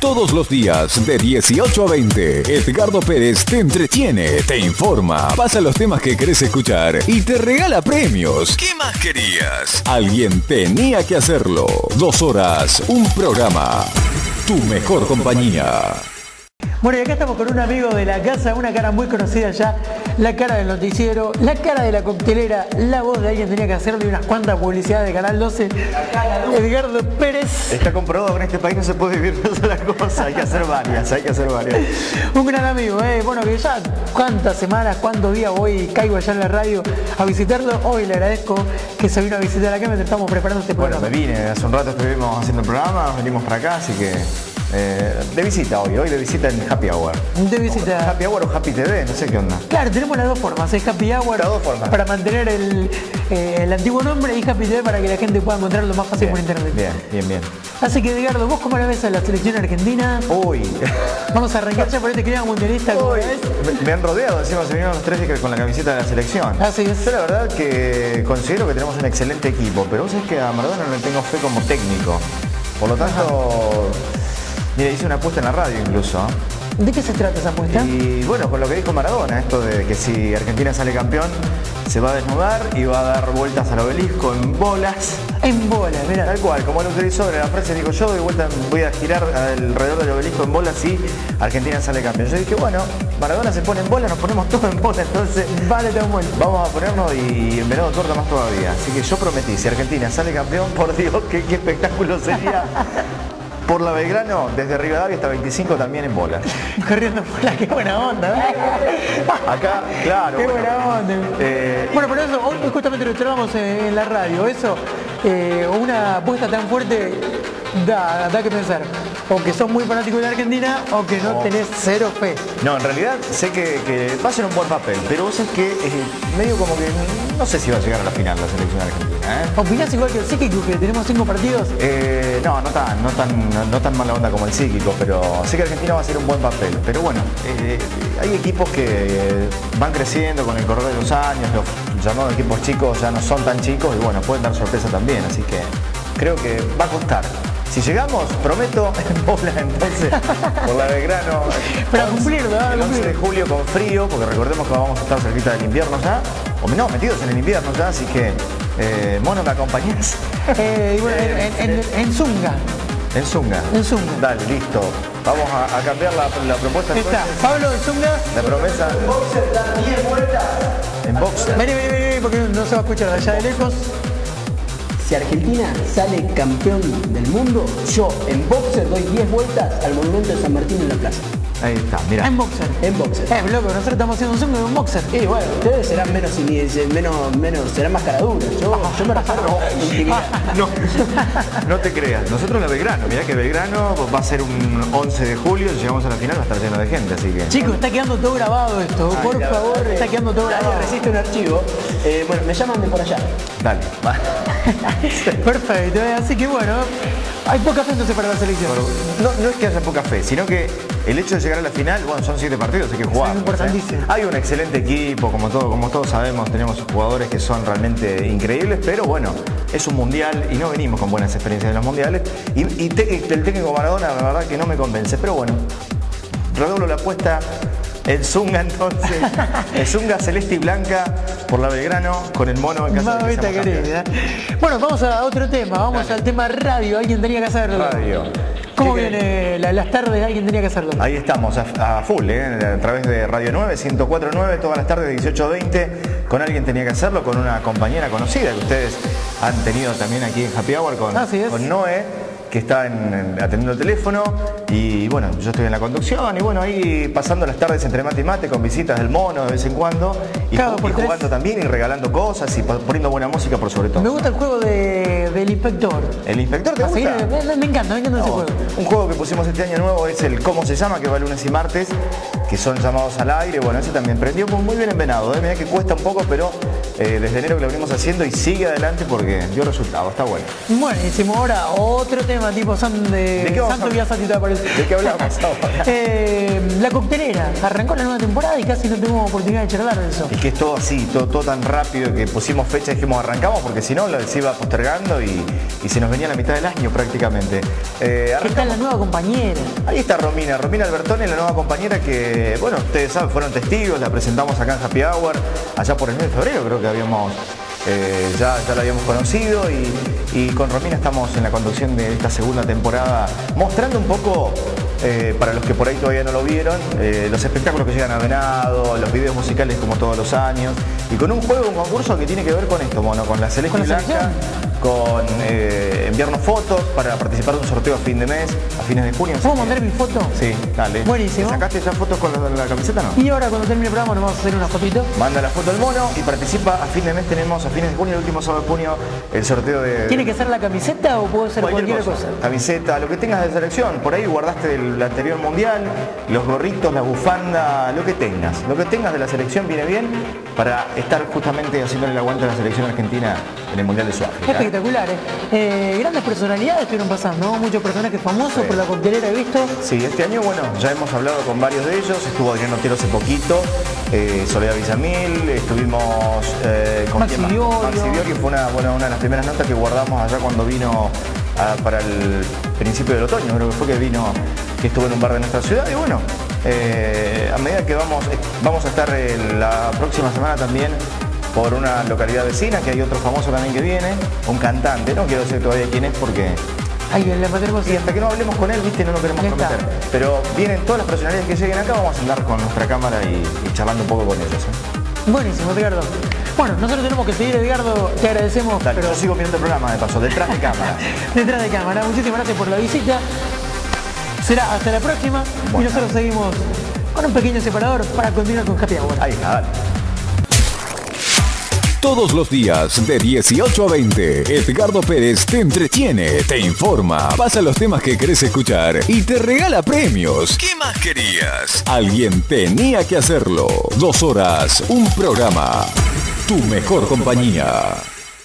Todos los días de 18 a 20, Edgardo Pérez te entretiene, te informa, pasa los temas que querés escuchar y te regala premios. ¿Qué más querías? Alguien tenía que hacerlo. Dos horas, un programa. Tu mejor compañía. Bueno, y acá estamos con un amigo de la casa, una cara muy conocida ya, la cara del noticiero, la cara de la coctelera, la voz de alguien tenía que hacerle unas cuantas publicidades de Canal 12, Edgardo Pérez. Está comprobado que en este país no se puede vivir una sola cosa, hay que hacer varias, hay que hacer varias. Un gran amigo, ¿eh? bueno, que ya cuántas semanas, cuántos días voy caigo allá en la radio a visitarlo. Hoy le agradezco que se vino a visitar acá mientras estamos preparando este Bueno, programa. me vine, hace un rato estuvimos haciendo el programa, venimos para acá, así que eh, de visita hoy, hoy de visita en Happy Hour. De visita. Happy Hour o Happy TV, no sé qué onda. Claro, tenemos las dos formas, es Happy Hour Las dos formas. para mantener el, eh, el antiguo nombre y Happy TV para que la gente pueda encontrarlo más fácil Bien, por internet. bien, bien, bien. Así que Edgardo, ¿vos cómo la ves a la selección argentina? Uy, Vamos a arrancar ya por este clima mundialista Uy, me han rodeado, encima se vinieron los tres con la camiseta de la selección. Así es. Yo la verdad que considero que tenemos un excelente equipo, pero vos sabés que a Maradona no le tengo fe como técnico. Por lo tanto, mira, hice una apuesta en la radio incluso. ¿De qué se trata esa apuesta? Y bueno, con lo que dijo Maradona, esto de que si Argentina sale campeón, se va a desnudar y va a dar vueltas al obelisco en bolas. En bola, mira. Tal cual, como él utilizó en la frase, dijo yo doy vuelta, voy a girar alrededor del obelisco en bolas si Argentina sale campeón. Yo dije, bueno, Maradona se pone en bola, nos ponemos todos en bola, entonces Vale, te vuelta. vamos a ponernos y en verano torta más todavía. Así que yo prometí, si Argentina sale campeón, por Dios, qué, qué espectáculo sería. Por la Belgrano, desde Rivadavia hasta 25 también en bola. Corriendo en bola, qué buena onda. ¿eh? Acá, claro. Qué bueno, buena onda. eh, bueno, por eso, hoy justamente lo en, en la radio. Eso, eh, una apuesta tan fuerte da, da que pensar. O que sos muy fanático de la Argentina o que no No. tenés cero fe. No, en realidad sé que, que va a ser un buen papel, pero vos sabés que eh, medio como que no sé si va a llegar a la final la selección argentina. ¿eh? ¿Opinás igual que el psíquico que tenemos cinco partidos? Eh, no, no tan, no, tan, no, no tan mala onda como el psíquico, pero sé que Argentina va a hacer un buen papel. Pero bueno, eh, hay equipos que van creciendo con el correr de los años, los llamados equipos chicos ya no son tan chicos y bueno, pueden dar sorpresa también, así que creo que va a costar. Si llegamos, prometo, en bola entonces, por la Belgrano. Para cumplirlo, ¿eh? El 11 de Cumplir. julio con frío, porque recordemos que vamos a estar cerquita del invierno ya, o no, metidos en el invierno ya, así que, eh, Mono, ¿me acompañás? Eh, bueno, en, en, en- en Zunga. En Zunga. En Zunga. Dale, listo. Vamos a, a cambiar la, la propuesta Ahí está, entonces. Pablo de Zunga. La promesa. En boxer. Vení, vení, vení, porque no se va a escuchar de allá de lejos. Si Argentina sale campeón del mundo, yo en boxer doy 10 vueltas al monumento de San Martín en la plaza. Ahí está, mira. En boxer. En boxer. Eh, loco, nosotros estamos haciendo un Zunga de un boxer. Y bueno, ustedes serán menos, menos, menos serán más caraduras. Yo, yo me reservo. No, no te creas. Nosotros la Belgrano, mirá que Belgrano va a ser un 11 de julio, si llegamos a la final va a estar lleno de gente, así que. Chicos, está quedando todo grabado esto. Por favor, verdad, está quedando todo grabado. resiste un archivo. Eh, bueno, me llaman de por allá. Dale, va. Perfecto, eh, así que bueno, hay poca fe entonces para la selección. No, no es que haya poca fe, sino que el hecho de llegar a la final, bueno, son siete partidos, hay que jugar. Es importantísimo. Hay un excelente equipo, como, todo, como todos sabemos, tenemos jugadores que son realmente increíbles, pero bueno, es un mundial y no venimos con buenas experiencias en los mundiales. Y, y te- el técnico Maradona, la verdad que no me convence, pero bueno, redoblo la apuesta. El Zunga entonces, el Zunga celeste y blanca por la Belgrano con el mono en casa de que querida. Bueno, vamos a otro tema, vamos al tema radio. Alguien tenía que hacerlo. Radio. ¿Cómo ¿Qué viene la- las tardes? Alguien tenía que hacerlo. Ahí estamos, a, a full, ¿eh? a través de Radio 9, 104.9, todas las tardes de 18 a 20. Con alguien tenía que hacerlo, con una compañera conocida que ustedes han tenido también aquí en Happy Hour, con, Así es. con Noé, que está en- en- atendiendo el teléfono. Y bueno, yo estoy en la conducción y bueno, ahí pasando las tardes entre mate y mate, con visitas del mono de vez en cuando. Y, jugando también y regalando cosas y po- poniendo buena música por sobre todo. Me gusta el juego de- del inspector. ¿El inspector te A seguir, gusta? me, me encanta, me encanta ese juego. Un juego que pusimos este año nuevo es el ¿Cómo se llama? que va lunes y martes, que son llamados al aire. Bueno, ese también prendió muy bien en Venado. ¿eh? Mirá que cuesta un poco, pero eh, desde enero que lo venimos haciendo y sigue adelante porque dio resultado, está bueno. Buenísimo, ahora otro tema tipo San de, ¿De qué Santo? Biasati te aparece. ¿De qué hablamos ahora? Eh, la coctelera arrancó la nueva temporada y casi no tuvimos oportunidad de charlar de eso. Y que es todo así, todo, todo tan rápido que pusimos fecha y dijimos arrancamos porque si no se iba postergando y, y se nos venía la mitad del año prácticamente. Eh, ¿Qué tal la nueva compañera? Ahí está Romina, Romina Albertoni, la nueva compañera que, bueno, ustedes saben, fueron testigos, la presentamos acá en Happy Hour, allá por el mes de febrero creo que habíamos eh, ya, ya la habíamos conocido y, con Romina estamos en la conducción de esta segunda temporada mostrando un poco, eh, para los que por ahí todavía no lo vieron, eh, los espectáculos que llegan a Venado, los videos musicales como todos los años y con un juego, un concurso que tiene que ver con esto, bueno, con la Celeste Blanca con eh, enviarnos fotos para participar de un sorteo a fin de mes, a fines de junio. ¿Puedo mandar mi foto? Sí, dale. Buenísimo. ¿Sacaste ya fotos con la, camiseta no? Y ahora cuando termine el programa nos vamos a hacer una fotito. Manda la foto al mono y participa a fin de mes tenemos, a fines de junio, el último sábado de junio, el sorteo de... ¿Tiene que ser la camiseta o puede ser cualquier, cosa. Camiseta, lo que tengas de selección. Por ahí guardaste del anterior mundial, los gorritos, la bufanda, lo que tengas. Lo que tengas de la selección viene bien para estar justamente haciéndole el aguante a la selección argentina en el Mundial de Sudáfrica. Espectacular, ¿eh? Eh, grandes personalidades estuvieron pasando, muchos personajes famosos por la coctelera he visto. Sí, este año, bueno, ya hemos hablado con varios de ellos, estuvo Adrián Otero hace poquito, eh, Soledad Villamil, estuvimos eh, con Maxi que fue una, bueno, una de las primeras notas que guardamos allá cuando vino para el principio del otoño, creo que fue que vino, que estuvo en un bar de nuestra ciudad. Y bueno, a medida que vamos, vamos a estar la próxima semana también por una localidad vecina, que hay otro famoso también que viene, un cantante, no quiero decir todavía quién es porque... Ay, y hasta que no hablemos con él, viste, no lo queremos prometer. Pero vienen todas las personalidades que lleguen acá, vamos a andar con nuestra cámara y, charlando un poco con ellos. ¿eh? Buenísimo, Edgardo. Bueno, nosotros tenemos que seguir, Edgardo, te agradecemos. pero... Yo sigo viendo el programa de paso, detrás de cámara. detrás de cámara. Muchísimas gracias por la visita. Será hasta la próxima y nosotros seguimos con un pequeño separador para continuar con Happy Hour. Ahí está, todos los días de 18 a 20, Edgardo Pérez te entretiene, te informa, pasa los temas que querés escuchar y te regala premios. ¿Qué más querías? Alguien tenía que hacerlo. Dos horas, un programa. Tu mejor compañía.